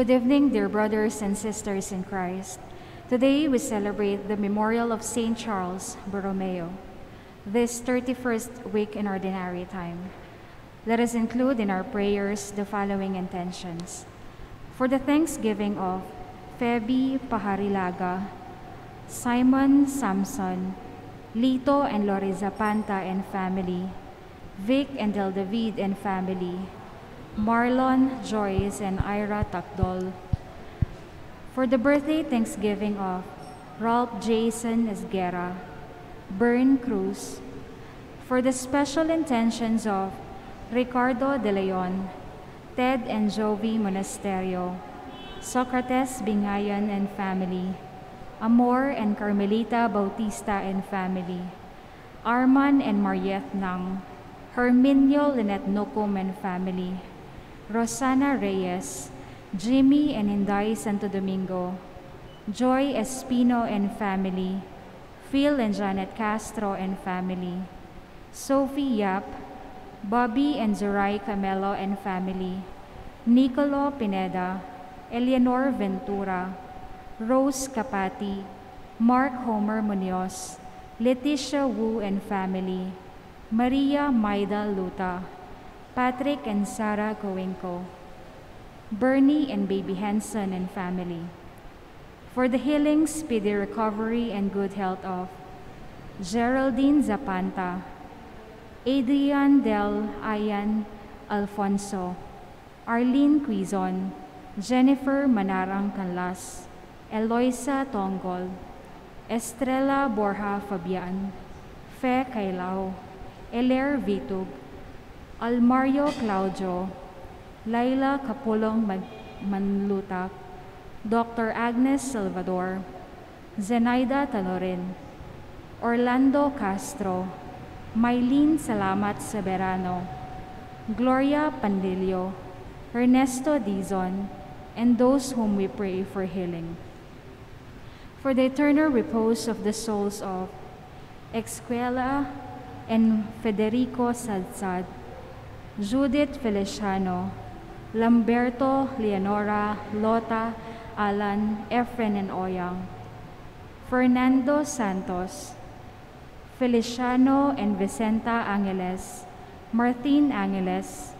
Good evening, dear brothers and sisters in Christ. Today we celebrate the memorial of St. Charles Borromeo, this 31st week in Ordinary Time. Let us include in our prayers the following intentions. For the thanksgiving of Feby Paharilaga, Simon Samson, Lito and Loriza Panta and family, Vic and Del David and family, Marlon, Joyce, and Ira Takdol. For the birthday Thanksgiving of Ralph Jason Esguerra, Bern Cruz. For the special intentions of Ricardo De Leon, Ted and Jovi Monasterio, Socrates Bingayan and family, Amor and Carmelita Bautista and family, Arman and Mariette Nang, Herminio Lynette Nocum and family, Rosana Reyes, Jimmy and Inday Santo Domingo, Joy Espino and family, Phil and Janet Castro and family, Sophie Yap, Bobby and Zoray Camelo and family, Nicolo Pineda, Eleanor Ventura, Rose Capati, Mark Homer Munoz, Leticia Wu and family, Maria Maida Luta, Patrick and Sarah Goenko, Bernie and baby Henson and family. For the healing, speedy recovery, and good health of Geraldine Zapanta, Adrian Del Ayan Alfonso, Arlene Quizon, Jennifer Manarang Canlas, Eloisa Tongol, Estrella Borja Fabian, Fe Kailao, Eler Vitug, Almario Claudio, Laila Capulong Manlutak, Dr. Agnes Salvador, Zenaida Talorin, Orlando Castro, Mylene Salamat Severano, Gloria Pandilio, Ernesto Dizon, and those whom we pray for healing. For the eternal repose of the souls of Exquela and Federico Salsad, Judith Feliciano, Lamberto, Leonora, Lota, Alan, Efren, and Oyang, Fernando Santos, Feliciano and Vicenta Angeles, Martin Angeles,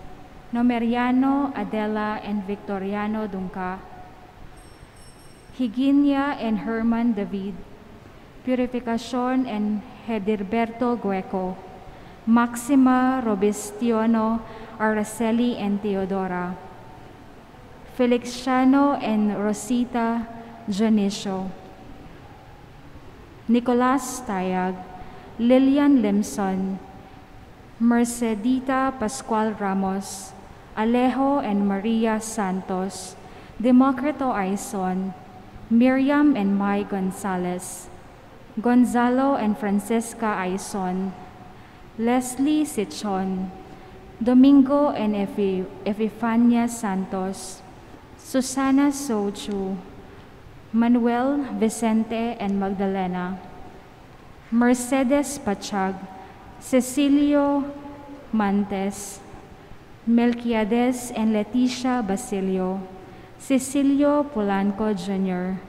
Nomeriano, Adela, and Victoriano Dunca, Higinia and Herman David, Purificacion and Hedirberto Gueco, Maxima Robestiono, Araceli and Teodora, Feliciano and Rosita Janicio, Nicolas Tayag, Lillian Limson, Mercedita Pascual Ramos, Alejo and Maria Santos, Democrito Aison, Miriam and Mai Gonzalez, Gonzalo and Francesca Aison, Leslie Sichon, Domingo and Epifania Santos, Susana Sochu, Manuel Vicente and Magdalena, Mercedes Pachag, Cecilio Mantes, Melquiades and Leticia Basilio, Cecilio Polanco Jr.,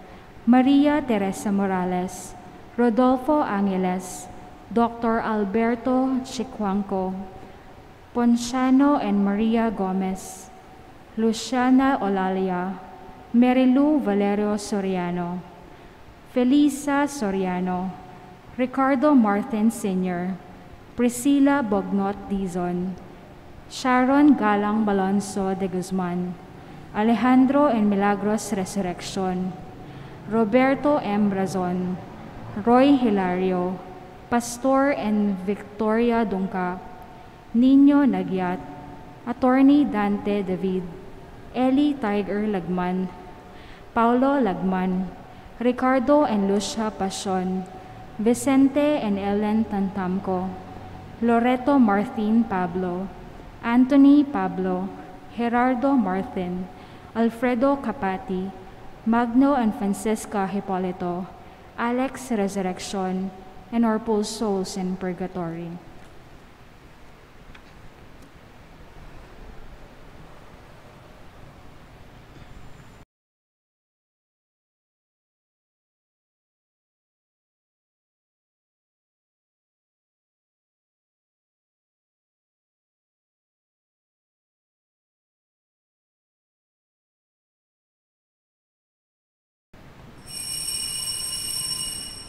Maria Teresa Morales, Rodolfo Angeles, Dr. Alberto Chiquanco, Ponciano and Maria Gomez, Luciana Olalia, Marilu Valerio Soriano, Felisa Soriano, Ricardo Martin Sr., Priscilla Bognot Dizon, Sharon Galang Balonso de Guzman, Alejandro and Milagros Resurrection, Roberto M. Brazon, Roy Hilario, Pastor and Victoria Dunca, Nino Nagyat, Attorney Dante David, Eli Tiger Lagman, Paulo Lagman, Ricardo and Lucia Pasion, Vicente and Ellen Tantamco, Loreto Martin Pablo, Anthony Pablo, Gerardo Martin, Alfredo Capati, Magno and Francesca Hipolito, Alex Resurrection, and our poor souls in purgatory.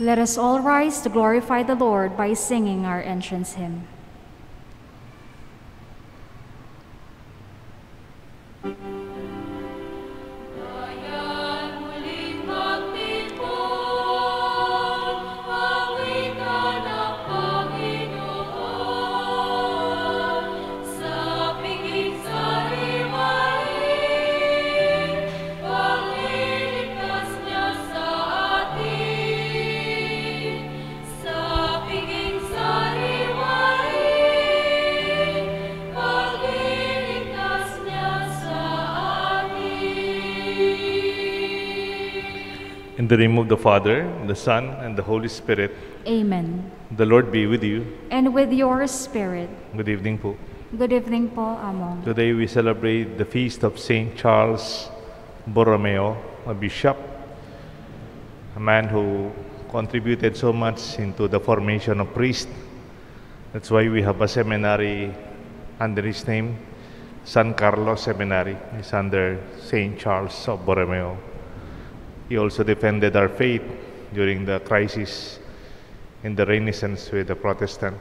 Let us all rise to glorify the Lord by singing our entrance hymn. Name of the Father, the Son, and the Holy Spirit, Amen. the Lord be with you. And with your spirit. Good evening po. Good evening po, Among. Today we celebrate the feast of Saint Charles Borromeo, a bishop, a man who contributed so much into the formation of priests. That's why we have a seminary under his name, San Carlos Seminary. It's under Saint Charles of Borromeo. He also defended our faith during the crisis in the Renaissance with the Protestant,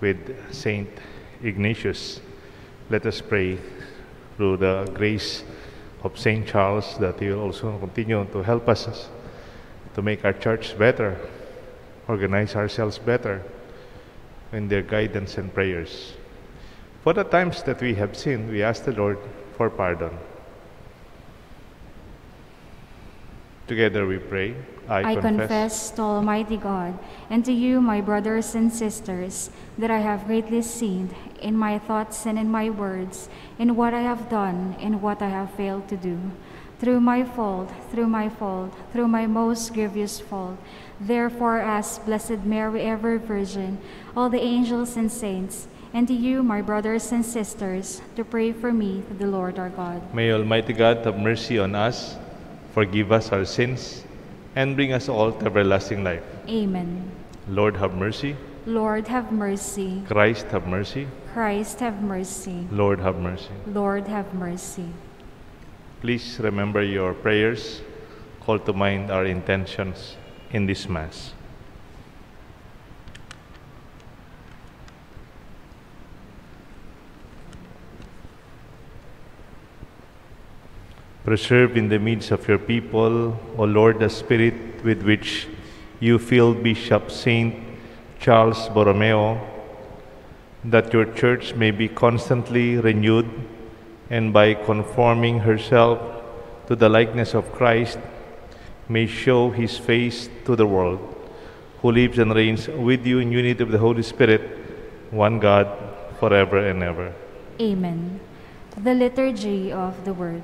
with Saint Ignatius. Let us pray through the grace of Saint Charles that he will also continue to help us to make our church better, organize ourselves better in their guidance and prayers. For the times that we have sinned, we ask the Lord for pardon. Together we pray. I confess to Almighty God and to you, my brothers and sisters, that I have greatly sinned in my thoughts and in my words, in what I have done and what I have failed to do. Through my fault, through my fault, through my most grievous fault. Therefore, ask Blessed Mary, ever Virgin, all the angels and saints, and to you, my brothers and sisters, to pray for me to the Lord our God. May Almighty God have mercy on us, forgive us our sins, and bring us all to everlasting life. Amen. Lord, have mercy. Lord, have mercy. Christ, have mercy. Christ, have mercy. Lord, have mercy. Lord, have mercy. Please remember your prayers. Call to mind our intentions in this Mass. Preserve in the midst of your people, O Lord, the spirit with which you filled Bishop Saint Charles Borromeo, that your church may be constantly renewed and by conforming herself to the likeness of Christ, may show his face to the world, who lives and reigns with you in unity of the Holy Spirit, one God, forever and ever. Amen. The Liturgy of the Word.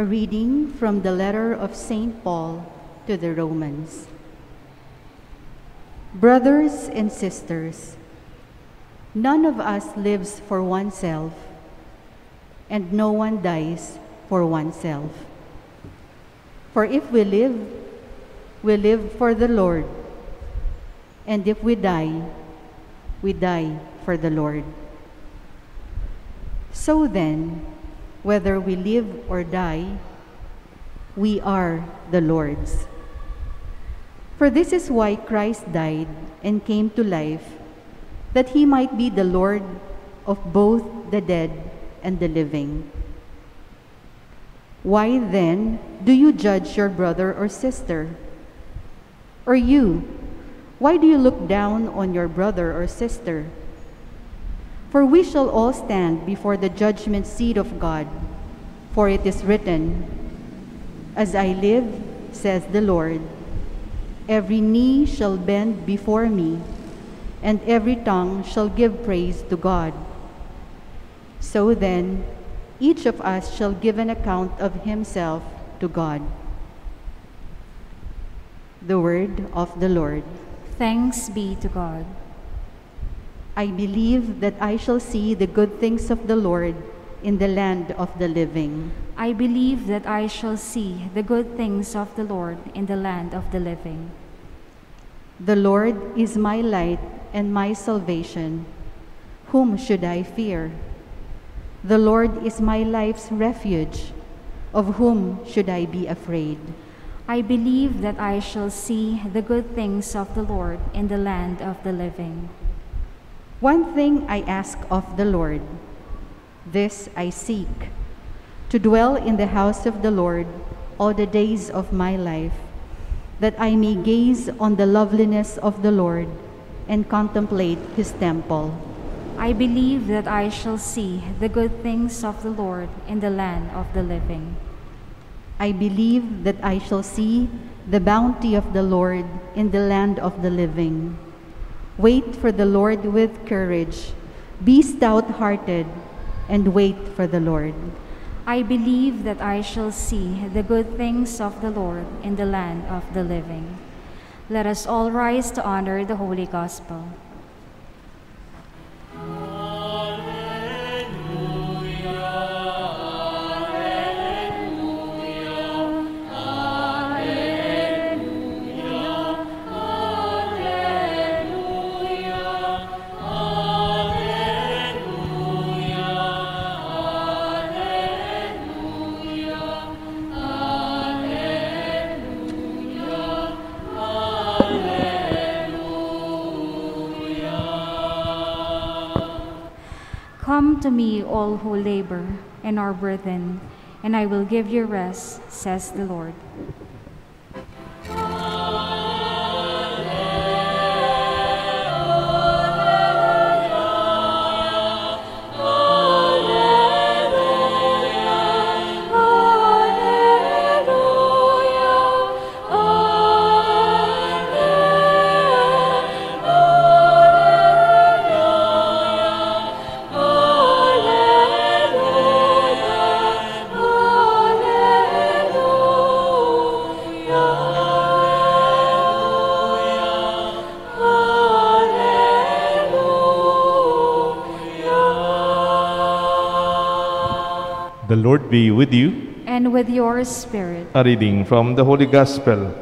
A reading from the letter of St. Paul to the Romans. Brothers and sisters, none of us lives for oneself, and no one dies for oneself. For if we live, we live for the Lord, and if we die, we die for the Lord. So then, whether we live or die, we are the Lord's. For this is why Christ died and came to life, that he might be the Lord of both the dead and the living. Why then do you judge your brother or sister? Or you, why do you look down on your brother or sister? For we shall all stand before the judgment seat of God. For it is written, As I live, says the Lord, every knee shall bend before me, and every tongue shall give praise to God. So then, each of us shall give an account of himself to God. The word of the Lord. Thanks be to God. I believe that I shall see the good things of the Lord in the land of the living. I believe that I shall see the good things of the Lord in the land of the living. The Lord is my light and my salvation. Whom should I fear? The Lord is my life's refuge. Of whom should I be afraid? I believe that I shall see the good things of the Lord in the land of the living. One thing I ask of the Lord, this I seek, to dwell in the house of the Lord all the days of my life, that I may gaze on the loveliness of the Lord and contemplate his temple. I believe that I shall see the good things of the Lord in the land of the living. I believe that I shall see the bounty of the Lord in the land of the living. Wait for the Lord with courage. Be stout hearted and wait for the Lord. I believe that I shall see the good things of the Lord in the land of the living. Let us all rise to honor the Holy Gospel. To me, all who labor and are burdened, and I will give you rest, says the Lord. The Lord be with you. And with your spirit, A reading from the Holy Gospel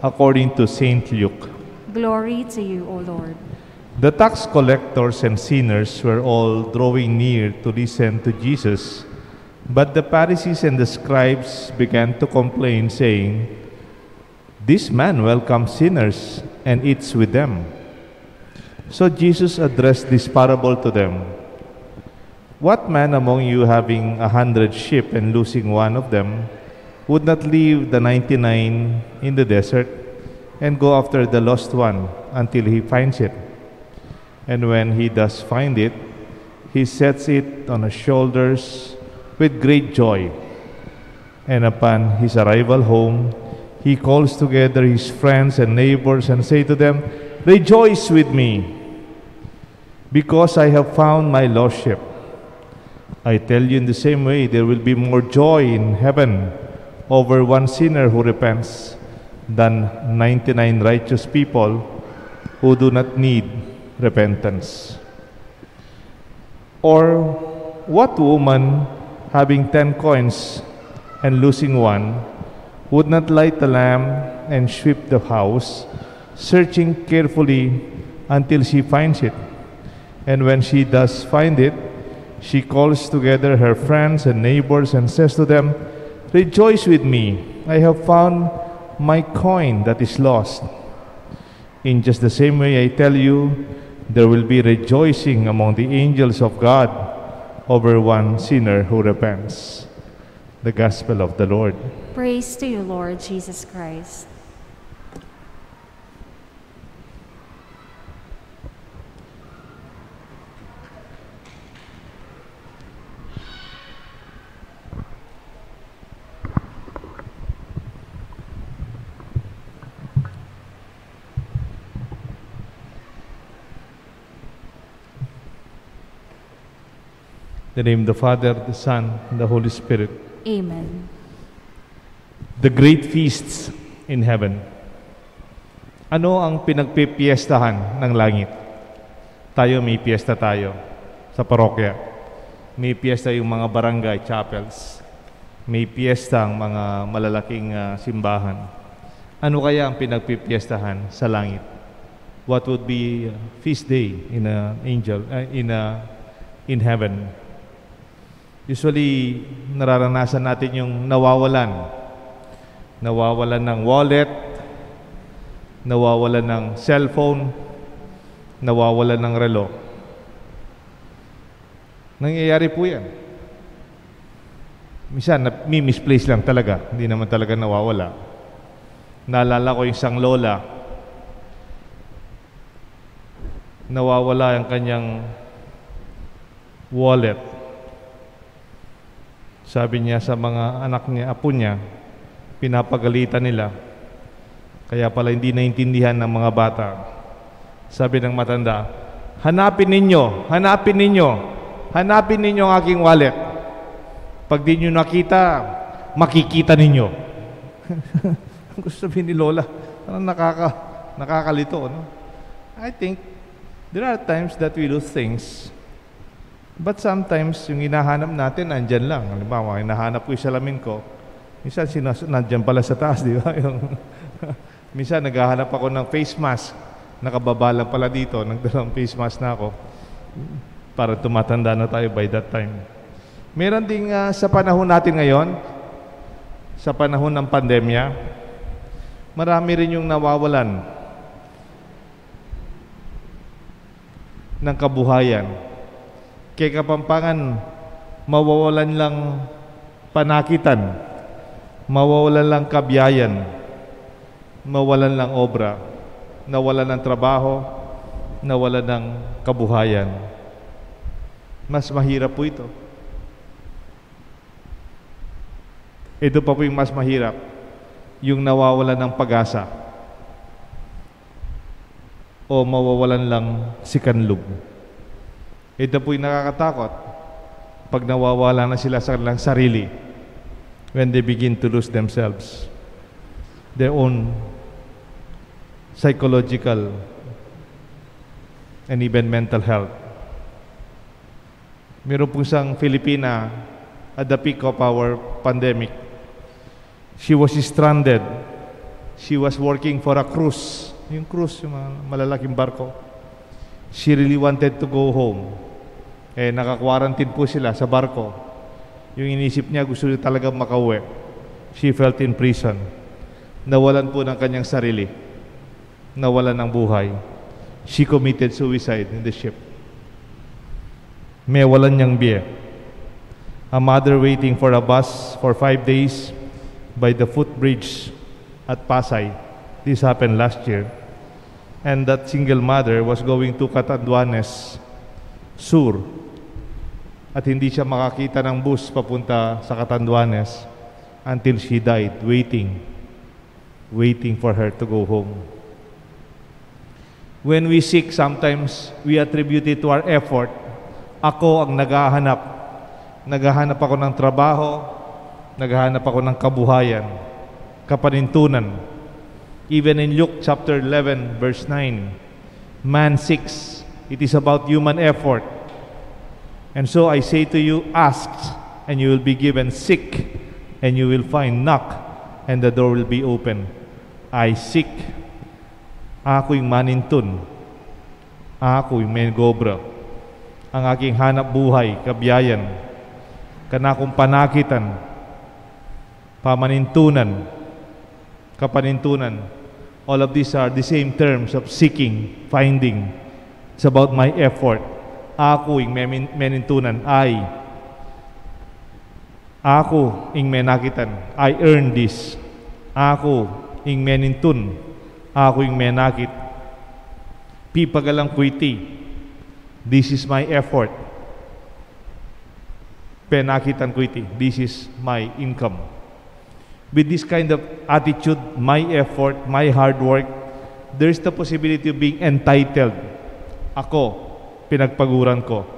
according to Saint Luke. glory to you, O Lord. The tax collectors and sinners were all drawing near to listen to Jesus. But the Pharisees and the scribes began to complain, saying, This man welcomes sinners and eats with them. So Jesus addressed this parable to them. What man among you having a hundred sheep and losing one of them would not leave the ninety-nine in the desert and go after the lost one until he finds it? And when he does find it, he sets it on his shoulders with great joy. And upon his arrival home, he calls together his friends and neighbors and say to them, Rejoice with me, because I have found my lost sheep. I tell you in the same way, there will be more joy in heaven over one sinner who repents than 99 righteous people who do not need repentance. Or what woman having 10 coins and losing one would not light a lamp and sweep the house, searching carefully until she finds it? And when she does find it, she calls together her friends and neighbors and says to them, Rejoice with me, I have found my coin that is lost. In just the same way, I tell you, there will be rejoicing among the angels of God over one sinner who repents. The Gospel of the Lord. Praise to you, Lord Jesus Christ. The name of the Father, the Son, and the Holy Spirit. Amen. The great feasts in heaven. Ano ang pinagpipiestahan ng langit? Tayo may piyesta tayo sa parokya. May piyesta yung mga barangay chapels. May piyesta ang mga malalaking ah, simbahan. Ano kaya ang pinagpipiestahan sa langit? what would be a feast day in a angel uh, in a in heaven. Usually nararanasan natin yung nawawalan. Nawawalan ng wallet, nawawalan ng cellphone, nawawalan ng relo. Nangyayari po yan. Minsan, na, misplace lang talaga. Hindi naman talaga nawawala. Naalala ko yung isang lola, nawawala ang kanyang wallet. Sabi niya sa mga anak niya, apo niya, pinapagalitan nila. Kaya pala hindi naintindihan ng mga bata. Sabi ng matanda, hanapin ninyo, hanapin ninyo, hanapin ninyo ang aking wallet. Pag di nyo nakita, makikita ninyo. Ang gusto sabihin ni Lola, parang nakaka, nakakalito. No? I think there are times that we lose things. But sometimes, yung hinahanap natin, andyan lang. Halimbawa, hinahanap ko yung salamin ko. Minsan, sinas nandyan pala sa taas, di ba? Yung, minsan, naghahanap ako ng face mask. Nakababa lang pala dito. Nagdalang face mask na ako. Para tumatanda na tayo by that time. Meron ding uh, sa panahon natin ngayon, sa panahon ng pandemya, marami rin yung nawawalan ng kabuhayan. Kaya kapampangan, mawawalan lang panakitan, mawawalan lang kabiyayan, mawalan lang obra, nawalan ng trabaho, nawalan ng kabuhayan. Mas mahirap po ito. Ito pa po yung mas mahirap, yung nawawalan ng pag-asa o mawawalan lang si kanlog. Ito po yung nakakatakot pag nawawala na sila sa kanilang sarili when they begin to lose themselves, their own psychological and even mental health. Meron po isang Filipina at the peak of our pandemic. She was stranded. She was working for a cruise. Yung cruise, yung malalaking barko. She really wanted to go home. Eh, naka-quarantine po sila sa barko. Yung inisip niya, gusto niya talaga makauwi. She felt in prison. Nawalan po ng kanyang sarili. Nawalan ng buhay. She committed suicide in the ship. May walan niyang biye. A mother waiting for a bus for five days by the footbridge at Pasay. This happened last year. And that single mother was going to Catanduanes Sur. At hindi siya makakita ng bus papunta sa Catanduanes until she died waiting, waiting for her to go home. When we seek, sometimes we attribute it to our effort. Ako ang naghahanap. Naghahanap ako ng trabaho, naghahanap ako ng kabuhayan, kapanintunan. Even in Luke chapter 11 verse 9, man seeks, it is about human effort. And so I say to you, ask and you will be given, seek and you will find, knock and the door will be open. I seek, ako'y manintun, ako'y menggobra, ang aking hanap buhay, kabiyayan, kanakong panakitan, pamanintunan, kapanintunan. All of these are the same terms of seeking, finding. It's about my effort. Ako ing menintunan, I. Ako ing menakitan, I earn this. Ako ing menintun, ako ing menakit. Pipagalang kuiti, this is my effort. Penakitan kuiti, this is my income with this kind of attitude, my effort, my hard work, there's the possibility of being entitled. Ako, pinagpaguran ko.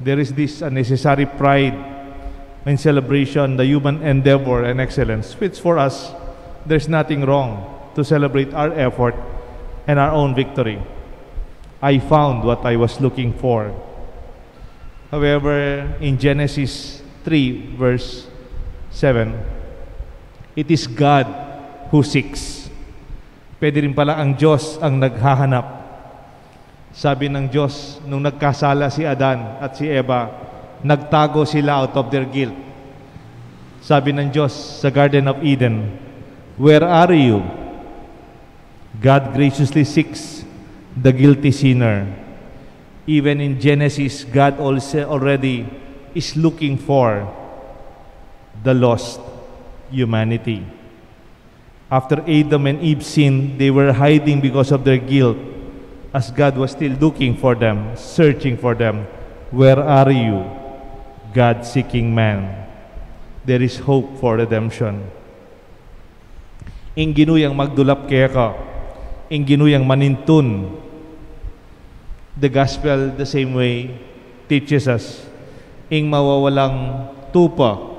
There is this unnecessary pride and celebration, the human endeavor and excellence, which for us, there's nothing wrong to celebrate our effort and our own victory. I found what I was looking for. However, in Genesis 3, verse 7, It is God who seeks. Pwede rin pala ang Diyos ang naghahanap. Sabi ng Diyos, nung nagkasala si Adan at si Eva, nagtago sila out of their guilt. Sabi ng Diyos sa Garden of Eden, Where are you? God graciously seeks the guilty sinner. Even in Genesis, God also already is looking for the lost humanity. After Adam and Eve sinned, they were hiding because of their guilt, as God was still looking for them, searching for them. Where are you, God seeking man? There is hope for redemption. Ing ginuyang magdulap kaya ka, ing ginuyang manintun. The gospel the same way teaches us, ing mawawalang tupa,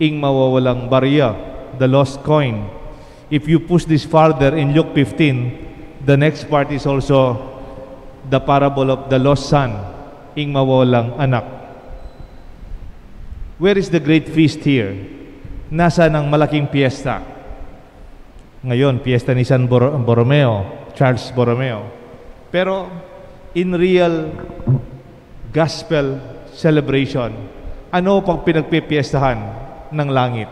ing mawawalang barya, the lost coin. If you push this farther in Luke 15, the next part is also the parable of the lost son, ing mawawalang anak. Where is the great feast here? Nasa ng malaking piyesta. Ngayon, piyesta ni San Bor- Borromeo, Charles Borromeo. Pero in real gospel celebration, ano pag pinagpipiestahan ng langit?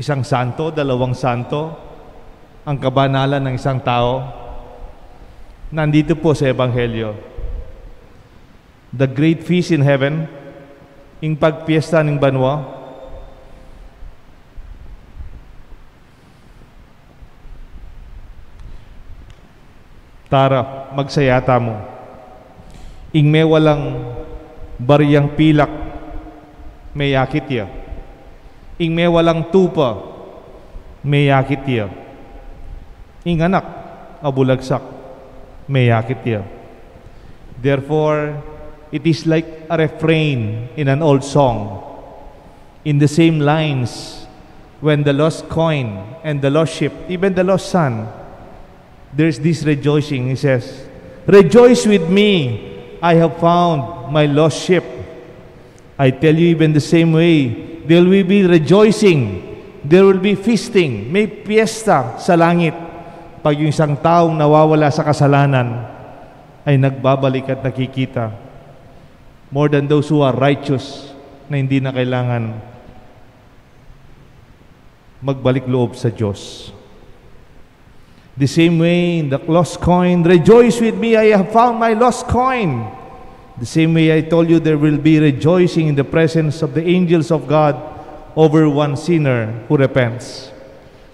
Isang santo, dalawang santo, ang kabanalan ng isang tao, nandito po sa Ebanghelyo. The great feast in heaven, ing pagpiesta ng banwa, Tara, magsayata mo. Ing may walang bariyang pilak, may yakit ya. Ing may walang tupa, may yakit ya. Ing anak, abulagsak, may yakit ya. Therefore, it is like a refrain in an old song. In the same lines, when the lost coin and the lost ship, even the lost son, there's this rejoicing. He says, Rejoice with me, I have found my lost ship. I tell you, even the same way, there will be rejoicing, there will be feasting, may piyesta sa langit. Pag yung isang taong nawawala sa kasalanan ay nagbabalik at nakikita. More than those who are righteous na hindi na kailangan magbalik loob sa Diyos. The same way, in the lost coin, rejoice with me, I have found my lost coin. The same way I told you, there will be rejoicing in the presence of the angels of God over one sinner who repents.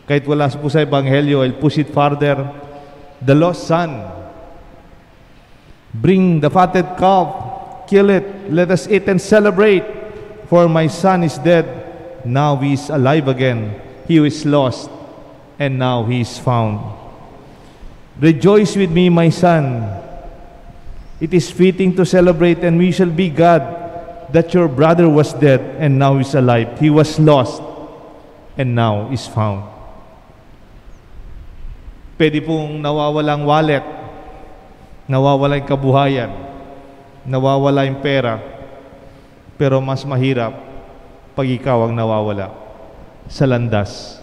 Kahit wala po sa Ebanghelyo, I'll push it farther. The lost son. Bring the fatted calf, kill it, let us eat and celebrate. For my son is dead, now he is alive again. He is lost, and now he is found. Rejoice with me, my son. It is fitting to celebrate, and we shall be glad that your brother was dead and now is alive. He was lost and now is found. Pwede pong nawawalang wallet, nawawala yung kabuhayan, nawawala yung pera, pero mas mahirap pag ikaw ang nawawala sa landas.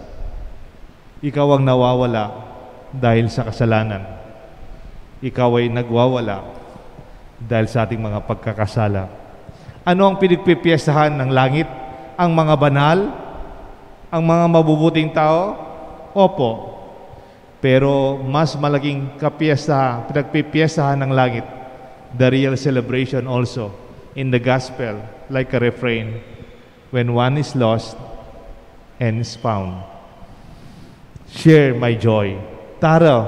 Ikaw ang nawawala dahil sa kasalanan. Ikaw ay nagwawala dahil sa ating mga pagkakasala. Ano ang pinagpipiestahan ng langit? Ang mga banal? Ang mga mabubuting tao? Opo. Pero mas malaking kapiesta, pinagpipiestahan ng langit, the real celebration also in the gospel, like a refrain, when one is lost and is found. Share my joy. Tara,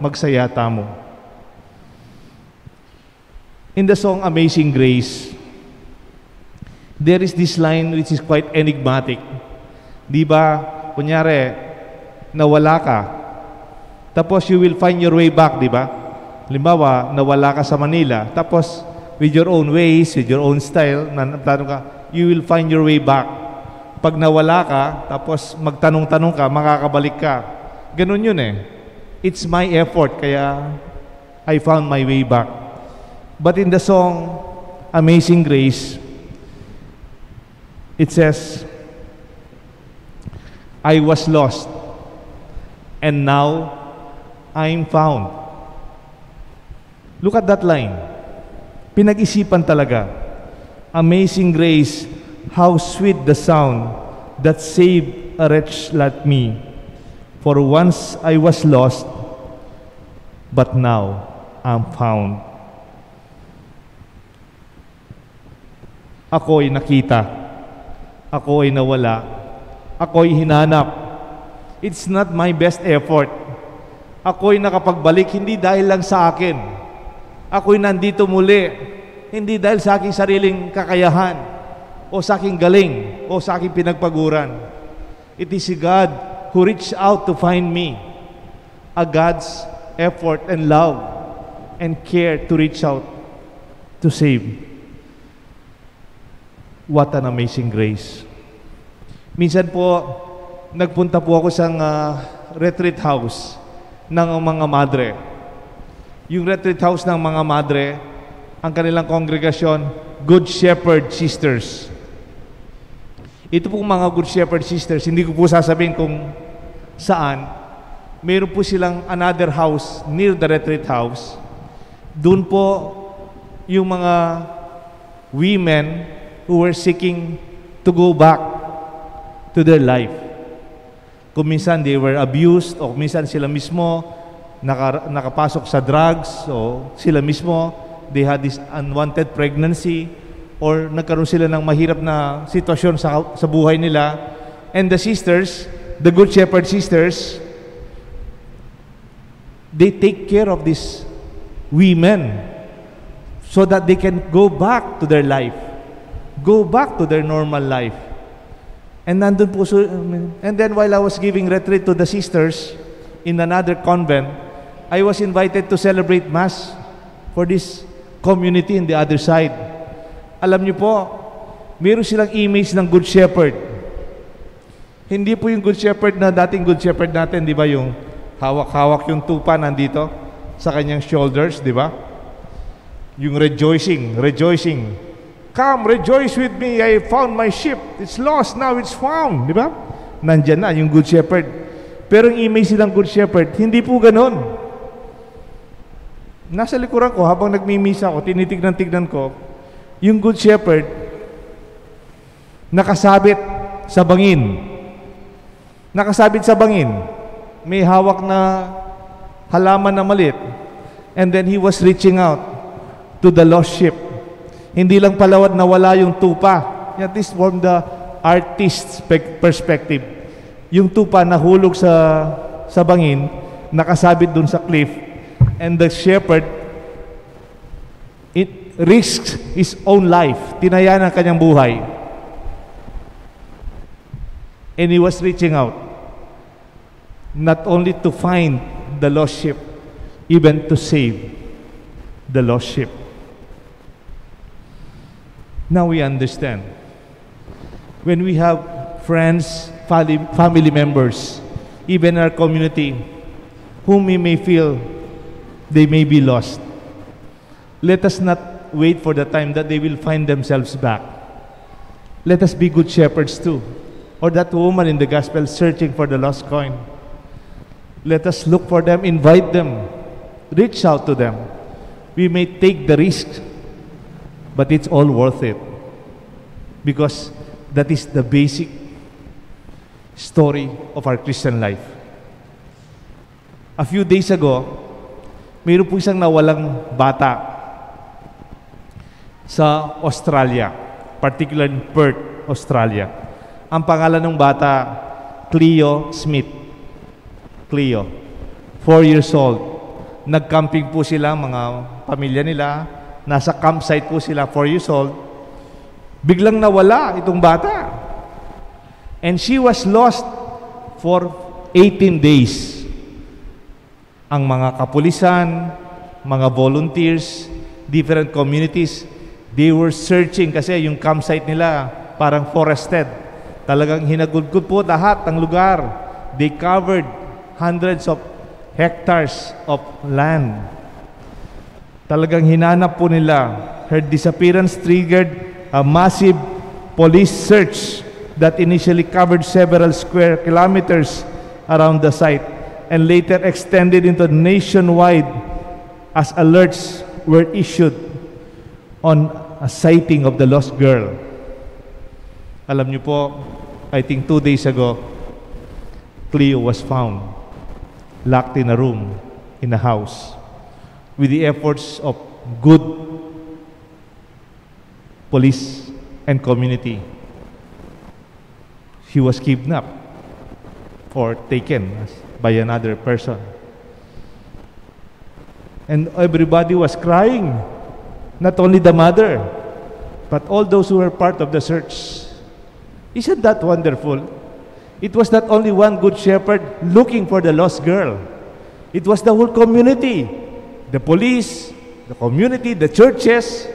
magsayata mo. In the song Amazing Grace, there is this line which is quite enigmatic. Di ba, kunyari, nawala ka, tapos you will find your way back, di ba? Limbawa, nawala ka sa Manila, tapos with your own ways, with your own style, na tanong ka, you will find your way back. Pag nawala ka, tapos magtanong-tanong ka, makakabalik ka. Ganun yun eh. It's my effort, kaya I found my way back. But in the song, Amazing Grace, it says, I was lost, and now I'm found. Look at that line. Pinag-isipan talaga. Amazing grace, how sweet the sound that saved a wretch like me. For once I was lost, but now I'm found. Ako'y nakita. Ako'y nawala. Ako'y hinanap. It's not my best effort. Ako'y nakapagbalik hindi dahil lang sa akin. Ako'y nandito muli. Hindi dahil sa aking sariling kakayahan o sa aking galing o sa aking pinagpaguran. It is God who reached out to find me. A God's effort and love and care to reach out to save. What an amazing grace. Minsan po, nagpunta po ako sa uh, retreat house ng mga madre. Yung retreat house ng mga madre, ang kanilang kongregasyon, Good Shepherd Sisters. Ito pong mga Good Shepherd Sisters, hindi ko po sasabihin kung saan, meron po silang another house near the retreat house. Doon po yung mga women who were seeking to go back to their life. Kung minsan they were abused o minsan sila mismo naka, nakapasok sa drugs o sila mismo they had this unwanted pregnancy or nagkaroon sila ng mahirap na sitwasyon sa, sa buhay nila. And the sisters, the Good Shepherd sisters, they take care of these women so that they can go back to their life, go back to their normal life. And nandun po, so, and then while I was giving retreat to the sisters in another convent, I was invited to celebrate Mass for this community in the other side. Alam niyo po, meron silang image ng Good Shepherd. Hindi po yung Good Shepherd na dating Good Shepherd natin, di ba? Yung hawak-hawak yung tupa nandito sa kanyang shoulders, di ba? Yung rejoicing, rejoicing. Come, rejoice with me, I found my sheep. It's lost, now it's found, di ba? Nandyan na yung Good Shepherd. Pero yung image silang Good Shepherd, hindi po ganon. Nasa likuran ko, habang nagmimisa ako, tinitignan-tignan ko, yung Good Shepherd, nakasabit sa bangin. Nakasabit sa bangin. May hawak na halaman na malit. And then he was reaching out to the lost sheep. Hindi lang palawad na wala yung tupa. At least from the artist's perspective. Yung tupa nahulog sa sa bangin, nakasabit dun sa cliff, and the shepherd it risks his own life. Tinaya ng kanyang buhay. And he was reaching out not only to find the lost sheep, even to save the lost sheep. Now we understand. When we have friends, family members, even our community, whom we may feel they may be lost. Let us not wait for the time that they will find themselves back. Let us be good shepherds too. Or that woman in the gospel searching for the lost coin. Let us look for them, invite them, reach out to them. We may take the risk, but it's all worth it. Because that is the basic story of our Christian life. A few days ago, mayroon po isang nawalang bata sa Australia, particularly in Perth, Australia. Ang pangalan ng bata, Cleo Smith. Cleo. Four years old. Nag-camping po sila, mga pamilya nila. Nasa campsite po sila, four years old. Biglang nawala itong bata. And she was lost for 18 days ang mga kapulisan, mga volunteers, different communities, they were searching kasi yung campsite nila parang forested. Talagang hinagudgud po lahat ng lugar. They covered hundreds of hectares of land. Talagang hinanap po nila. Her disappearance triggered a massive police search that initially covered several square kilometers around the site and later extended into nationwide as alerts were issued on a sighting of the lost girl. Alam niyo po, I think two days ago, Cleo was found locked in a room in a house with the efforts of good police and community. She was kidnapped or taken by another person. And everybody was crying. Not only the mother, but all those who were part of the search. Isn't that wonderful? It was not only one good shepherd looking for the lost girl, it was the whole community the police, the community, the churches,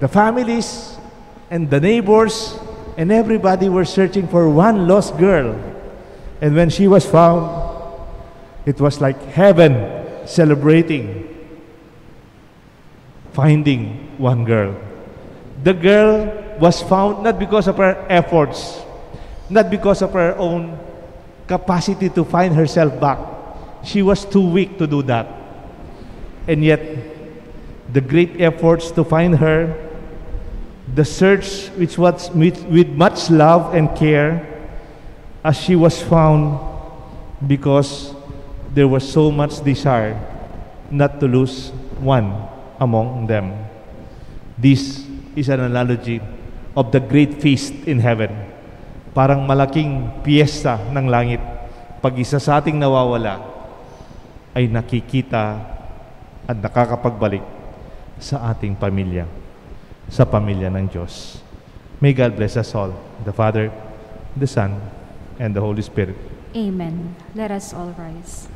the families, and the neighbors, and everybody were searching for one lost girl. And when she was found, it was like heaven celebrating finding one girl. The girl was found not because of her efforts, not because of her own capacity to find herself back. She was too weak to do that. And yet, the great efforts to find her, the search which was with, with much love and care, as she was found because there was so much desire not to lose one among them. This is an analogy of the great feast in heaven. Parang malaking piyesta ng langit. Pag isa sa ating nawawala, ay nakikita at nakakapagbalik sa ating pamilya, sa pamilya ng Diyos. May God bless us all, the Father, the Son, and the Holy Spirit. Amen. Let us all rise.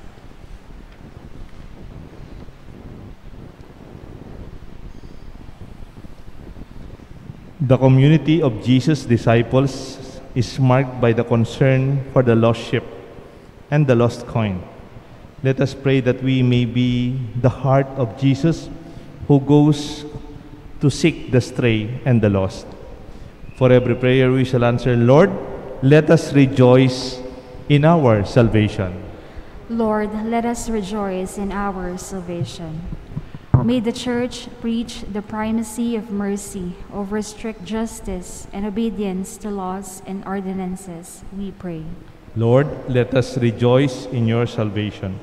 The community of Jesus' disciples is marked by the concern for the lost sheep and the lost coin. Let us pray that we may be the heart of Jesus who goes to seek the stray and the lost. For every prayer we shall answer, Lord, let us rejoice in our salvation. Lord, let us rejoice in our salvation. May the Church preach the primacy of mercy over strict justice and obedience to laws and ordinances, we pray. Lord, let us rejoice in your salvation.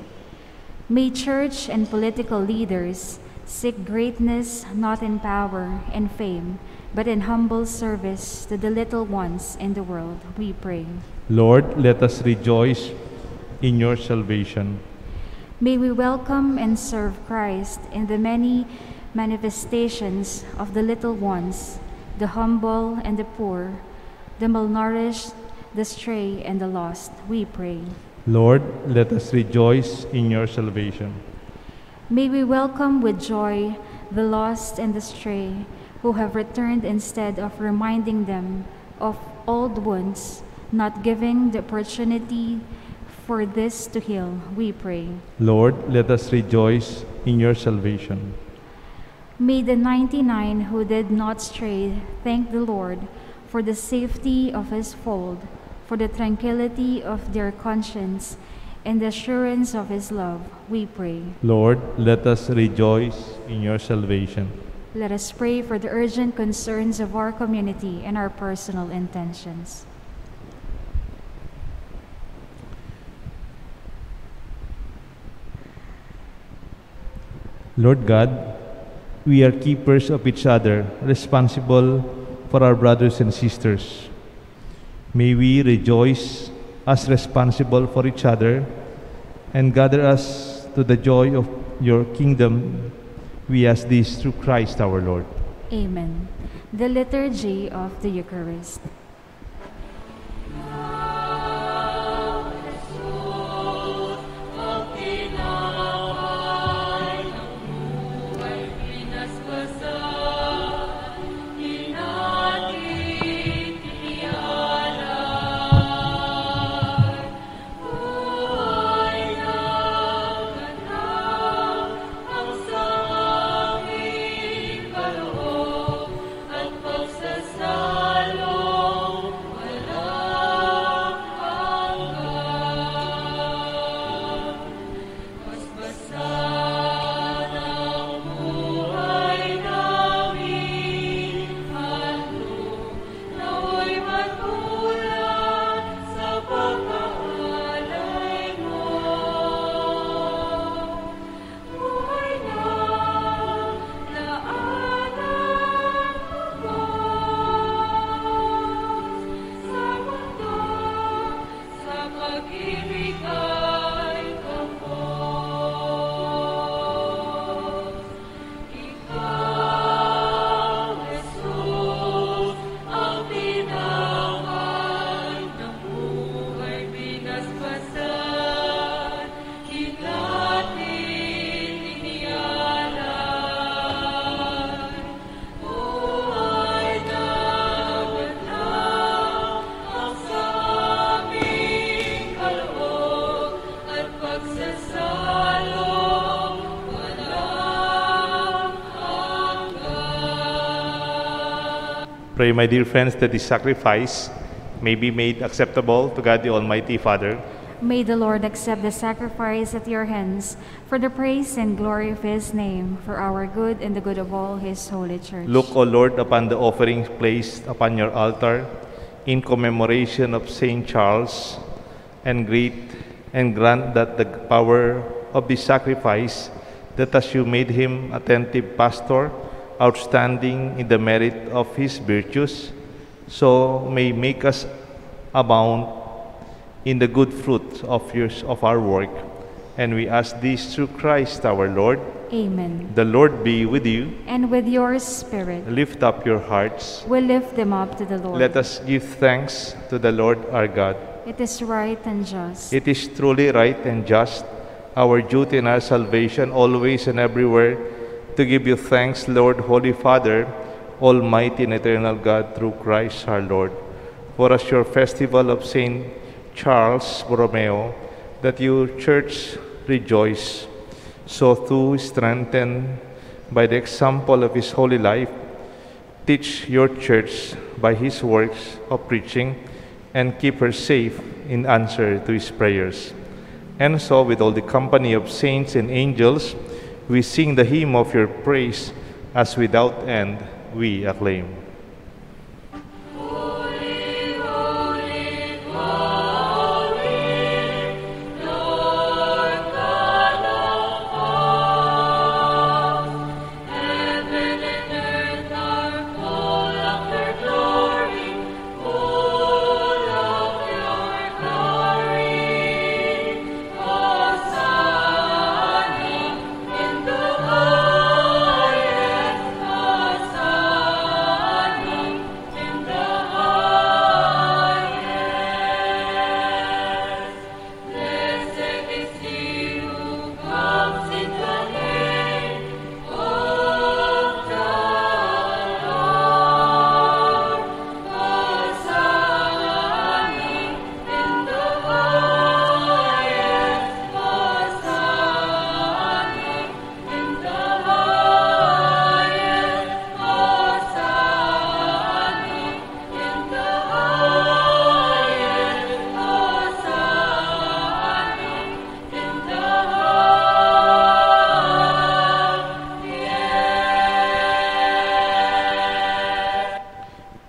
May church and political leaders seek greatness not in power and fame, but in humble service to the little ones in the world, we pray. Lord, let us rejoice in your salvation. May we welcome and serve Christ in the many manifestations of the little ones, the humble and the poor, the malnourished, the stray, and the lost, we pray. Lord, let us rejoice in your salvation. May we welcome with joy the lost and the stray who have returned instead of reminding them of old wounds, not giving the opportunity for this to heal, we pray. Lord, let us rejoice in your salvation. May the 99 who did not stray thank the Lord for the safety of his fold, for the tranquility of their conscience, and the assurance of his love, we pray. Lord, let us rejoice in your salvation. Let us pray for the urgent concerns of our community and our personal intentions. Lord God, we are keepers of each other, responsible for our brothers and sisters. May we rejoice as responsible for each other and gather us to the joy of your kingdom. We ask this through Christ our Lord. Amen. The Liturgy of the Eucharist. Pray, my dear friends, that this sacrifice may be made acceptable to God the Almighty Father. May the Lord accept the sacrifice at your hands for the praise and glory of his name, for our good and the good of all his holy church. Look, O Lord, upon the offerings placed upon your altar in commemoration of Saint Charles, and greet and grant that the power of this sacrifice, that as you made him attentive pastor, outstanding in the merit of his virtues, so may make us abound in the good fruit of yours of our work. And we ask this through Christ our Lord. Amen. The Lord be with you. And with your spirit, Lift up your hearts. we lift them up to the Lord. Let us give thanks to the Lord our God. It is right and just. It is truly right and just, our duty and our salvation, always and everywhere, to give you thanks, Lord, Holy Father, Almighty and eternal God, through Christ our Lord. For as your festival of Saint Charles Borromeo, that your church rejoice, so too strengthened by the example of his holy life, teach your church by his works of preaching and keep her safe in answer to his prayers. And so, with all the company of saints and angels, we sing the hymn of your praise as without end we acclaim.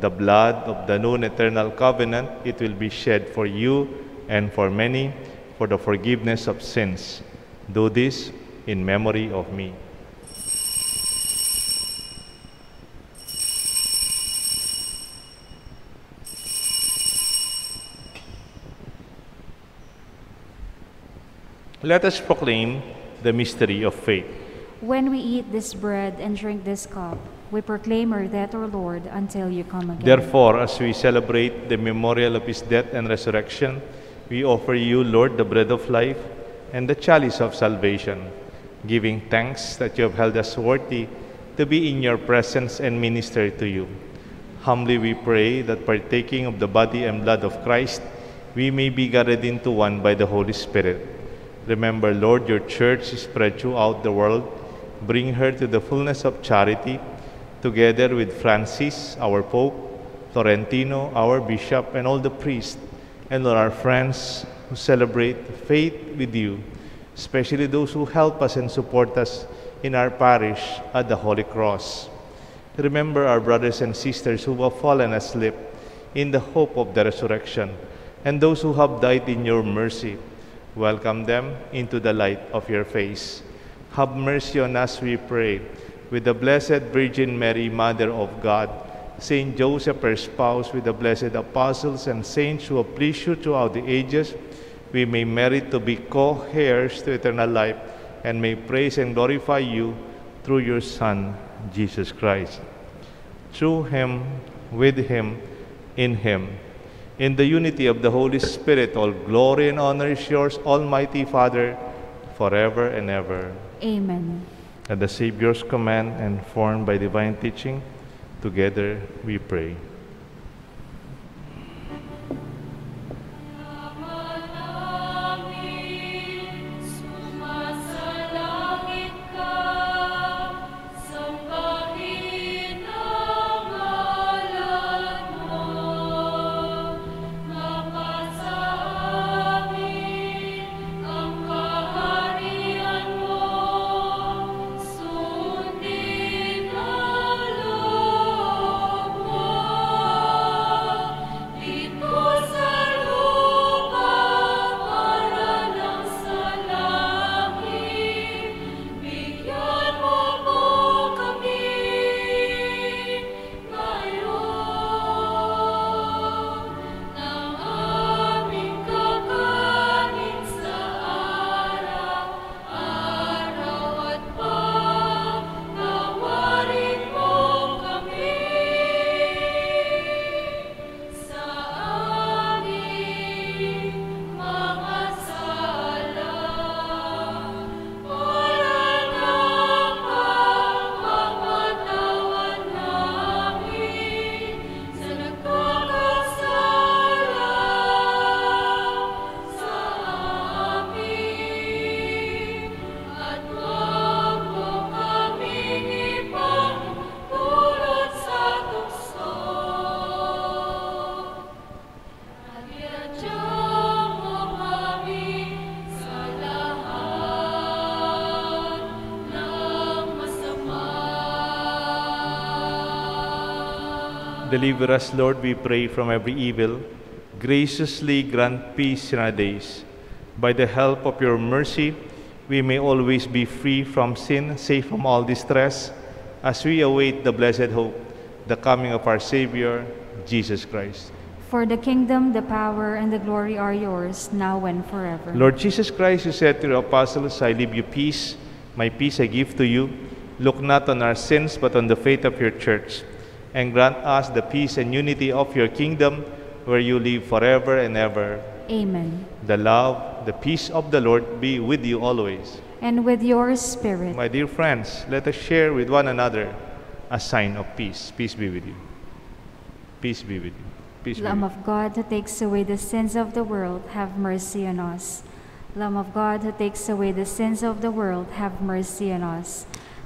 the blood of the new eternal covenant. It will be shed for you and for many for the forgiveness of sins. Do this in memory of me. Let us proclaim the mystery of faith. When we eat this bread and drink this cup, we proclaim our death, O Lord, until you come again. Therefore, as we celebrate the memorial of his death and resurrection, we offer you, Lord, the bread of life and the chalice of salvation, giving thanks that you have held us worthy to be in your presence and minister to you. Humbly we pray that partaking of the body and blood of Christ, we may be gathered into one by the Holy Spirit. Remember, Lord, your church is spread throughout the world. Bring her to the fullness of charity, together with Francis, our Pope, Florentino, our Bishop, and all the priests, and all our friends who celebrate faith with you, especially those who help us and support us in our parish at the Holy Cross. Remember our brothers and sisters who have fallen asleep in the hope of the resurrection, and those who have died in your mercy. Welcome them into the light of your face. Have mercy on us, we pray, with the Blessed Virgin Mary, Mother of God, Saint Joseph, her spouse, with the blessed apostles and saints who have pleased you throughout the ages, we may merit to be co heirs to eternal life and may praise and glorify you through your Son, Jesus Christ. Through him, with him, in him. In the unity of the Holy Spirit, all glory and honor is yours, Almighty Father, forever and ever. Amen. At the Savior's command and formed by divine teaching, together we pray. Deliver us, Lord, we pray, from every evil. Graciously grant peace in our days. By the help of your mercy, we may always be free from sin, safe from all distress, as we await the blessed hope, the coming of our Savior, Jesus Christ. For the kingdom, the power, and the glory are yours, now and forever. Lord Jesus Christ, you said to your apostles, I leave you peace, my peace I give to you. Look not on our sins, but on the faith of your church, and grant us the peace and unity of your kingdom, where you live forever and ever. Amen. The love, the peace of the Lord be with you always. And with your spirit, My dear friends, let us share with one another a sign of peace. Peace be with you. Peace be with you. Peace be Lamb with you. of God who takes away the sins of the world, have mercy on us. Lamb of God who takes away the sins of the world, have mercy on us.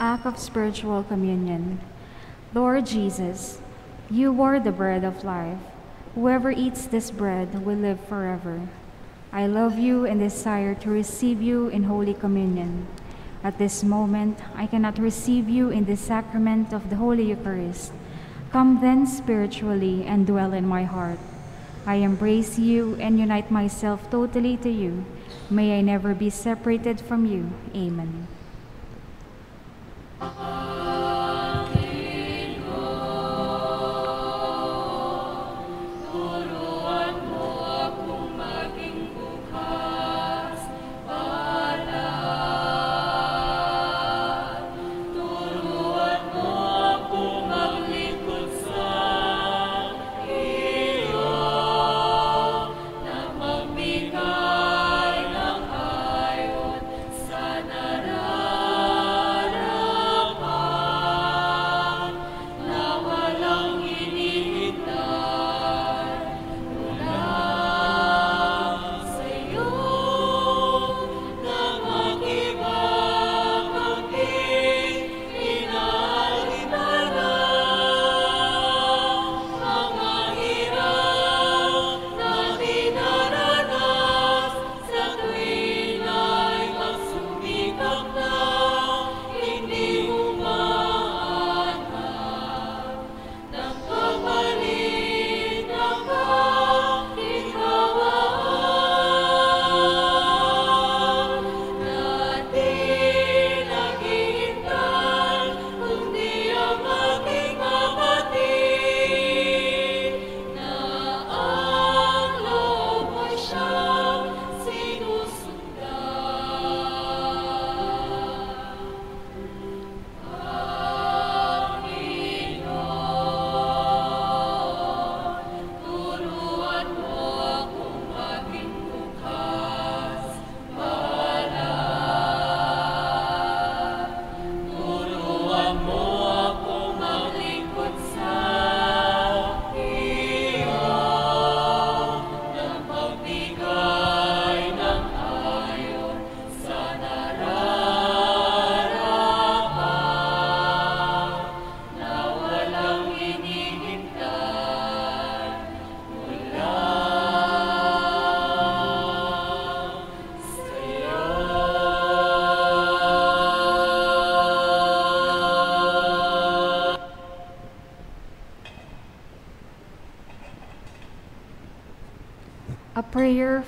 Act of Spiritual Communion. Lord Jesus, you are the bread of life. Whoever eats this bread will live forever. I love you and desire to receive you in Holy Communion. At this moment, I cannot receive you in the sacrament of the Holy Eucharist. Come then spiritually and dwell in my heart. I embrace you and unite myself totally to you. May I never be separated from you. Amen.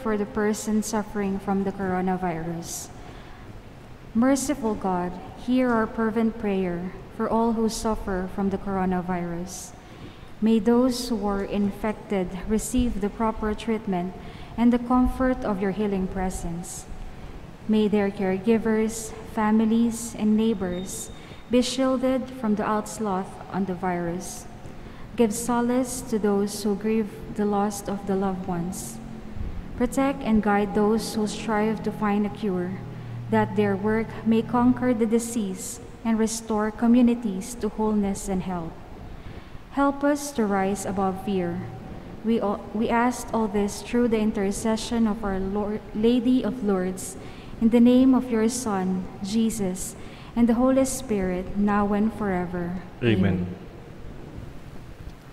For the person suffering from the coronavirus. Merciful God, hear our fervent prayer for all who suffer from the coronavirus. May those who are infected receive the proper treatment and the comfort of your healing presence. May their caregivers, families, and neighbors be shielded from the onslaught on the virus. Give solace to those who grieve the loss of the loved ones. Protect and guide those who strive to find a cure, that their work may conquer the disease and restore communities to wholeness and health. Help us to rise above fear. We, all, we ask all this through the intercession of our Lord, Lady of Lourdes, in the name of your Son, Jesus, and the Holy Spirit, now and forever. Amen.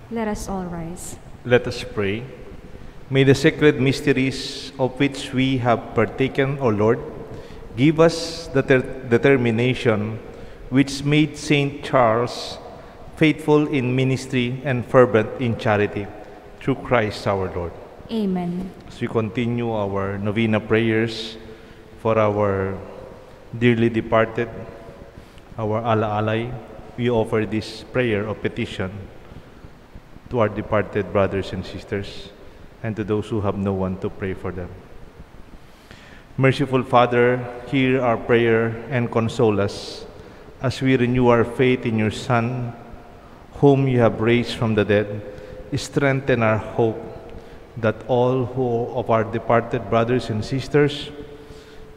Let us all rise. Let us pray. May the sacred mysteries of which we have partaken, O Lord, give us the ter- determination which made Saint Charles faithful in ministry and fervent in charity, through Christ our Lord. Amen. As we continue our novena prayers for our dearly departed, our alaalay, we offer this prayer of petition to our departed brothers and sisters and to those who have no one to pray for them. Merciful Father, hear our prayer and console us as we renew our faith in your Son, whom you have raised from the dead. Strengthen our hope that all who of our departed brothers and sisters,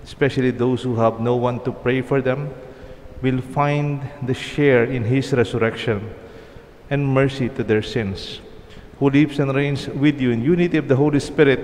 especially those who have no one to pray for them, will find the share in his resurrection and mercy to their sins, who lives and reigns with you in unity of the Holy Spirit,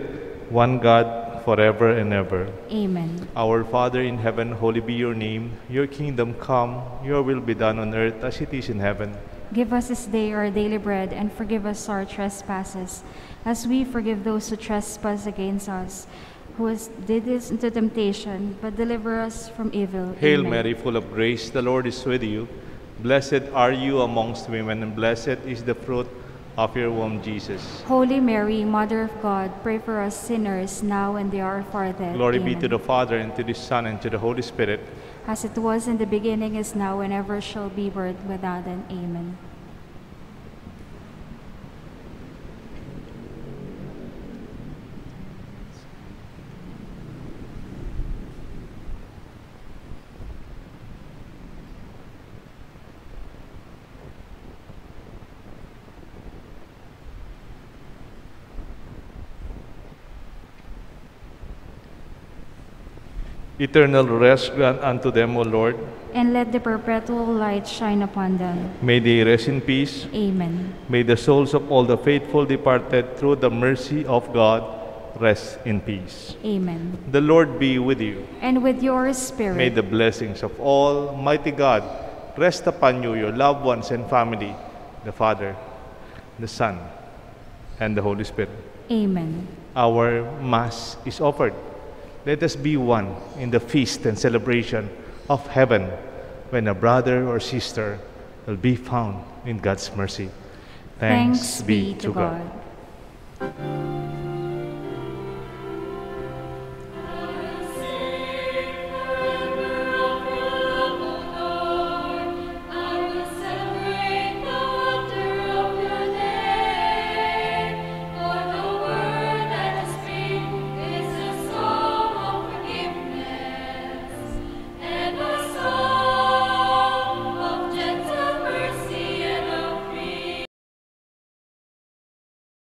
one God, forever and ever. Amen. Our Father in heaven, holy be your name. Your kingdom come, your will be done on earth as it is in heaven. Give us this day our daily bread, and forgive us our trespasses, as we forgive those who trespass against us. Who has did us into temptation, but deliver us from evil. Hail Amen. Mary, full of grace, the Lord is with you. Blessed are you amongst women, and blessed is the fruit of your womb, Jesus. Holy Mary, Mother of God, pray for us sinners now and the hour of our death. Glory be to the Father, and to the Son, and to the Holy Spirit. As it was in the beginning, is now, and ever shall be, world without end. Amen. Eternal rest grant unto them, O Lord. And let the perpetual light shine upon them. May they rest in peace. Amen. May the souls of all the faithful departed through the mercy of God rest in peace. Amen. The Lord be with you. And with your spirit. May the blessings of Almighty God rest upon you, your loved ones and family, the Father, the Son, and the Holy Spirit. Amen. Our Mass is offered. Let us be one in the feast and celebration of heaven when a brother or sister will be found in God's mercy. Thanks be to God.